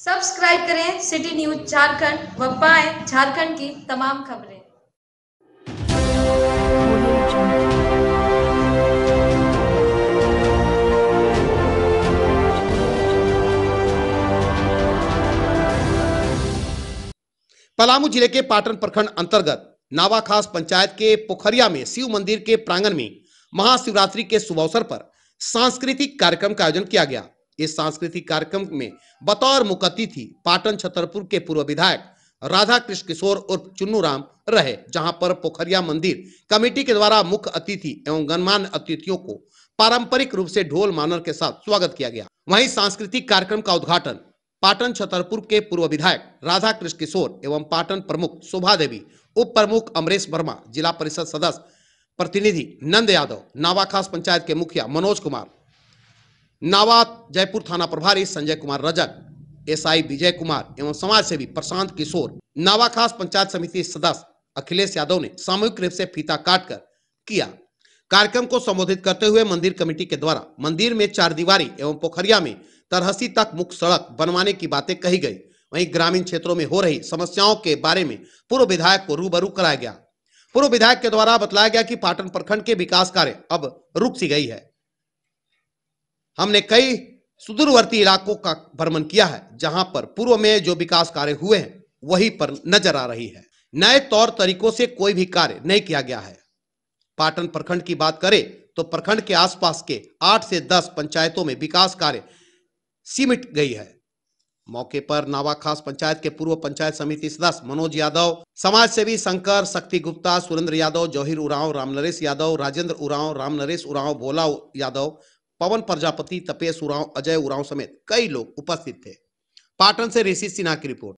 Subscribe करें city news Jharkhand व पाएँ झारखंड की तमाम खबरें। पलामू ज़िले के पाटन प्रखंड अंतर्गत नावाखास पंचायत के पोखरिया में शिव मंदिर के प्रांगण में महाशिवरात्रि के शुभ अवसर पर सांस्कृतिक कार्यक्रम का आयोजन किया गया। इस सांस्कृतिक कार्यक्रम में बतौर मुख्य अतिथि पाटन छतरपुर के पूर्व विधायक राधा कृष्ण किशोर उर्फ़ चुन्नू राम रहे, जहाँ पर पोखरिया मंदिर कमेटी के द्वारा मुख्य अतिथि एवं गणमान्य अतिथियों को पारंपरिक रूप से ढोल मानर के साथ स्वागत किया गया। वहीं सांस्कृतिक कार्यक्रम का उद्घाटन पाटन छतरपुर के पूर्व विधायक राधा कृष्ण किशोर एवं पाटन प्रमुख शोभा देवी, उप प्रमुख अमरेश वर्मा, जिला परिषद सदस्य प्रतिनिधि नंद यादव नावाखास पंचायत के मुखिया मनोज कुमार नावा जयपुर थाना प्रभारी संजय कुमार रजक, एसआई विजय कुमार एवं समाज सेवी प्रशांत किशोर, नावा खास पंचायत समिति सदस्य अखिलेश यादव ने सामूहिक रूप से फीता काटकर किया। कार्यक्रम को संबोधित करते हुए मंदिर कमेटी के द्वारा मंदिर में चार दीवारी एवं पोखरिया में तरहसी तक मुख्य सड़क बनवाने की बातें कही गई। वहीं ग्रामीण क्षेत्रों में हो रही समस्याओं के बारे में पूर्व विधायक को रूबरू कराया गया। पूर्व विधायक के द्वारा बतलाया गया कि पाटन प्रखंड के विकास कार्य अब रुक सी गई है। हमने कई सुदूरवर्ती इलाकों का भ्रमण किया है, जहाँ पर पूर्व में जो विकास कार्य हुए हैं, वही पर नज़र आ रही है। नए तौर तरीकों से कोई भी कार्य नहीं किया गया है। पाटन प्रखंड की बात करें तो प्रखंड के आसपास के आठ से दस पंचायतों में विकास कार्य सिमट गई है। मौके पर नावा खास पंचायत के पूर्व पंचायत समिति सदस्य मनोज यादव, समाज सेवी शंकर, शक्ति गुप्ता, सुरेंद्र यादव, जौहिर उरांव रामनरेश यादव, राजेंद्र उरांव रामनरेश उरांव, भोला यादव पवन प्रजापति, तपेश उरांव, अजय उरांव समेत कई लोग उपस्थित थे। पाटन से ऋषि सिन्हा की रिपोर्ट।